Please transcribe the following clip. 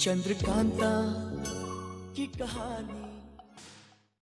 चंद्रकांता की कहानी।